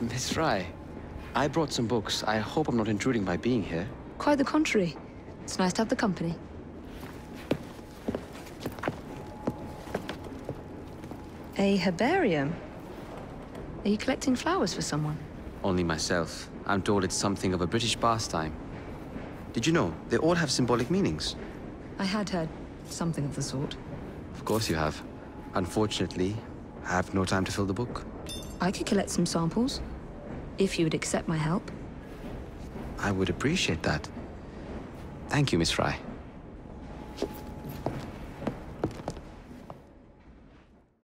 Miss Frye, I brought some books. I hope I'm not intruding by being here. Quite the contrary. It's nice to have the company. A herbarium? Are you collecting flowers for someone? Only myself. I'm told it's something of a British pastime. Did you know, they all have symbolic meanings? I had heard something of the sort. Of course you have. Unfortunately, I have no time to fill the book. I could collect some samples, if you would accept my help. I would appreciate that. Thank you, Miss Frye.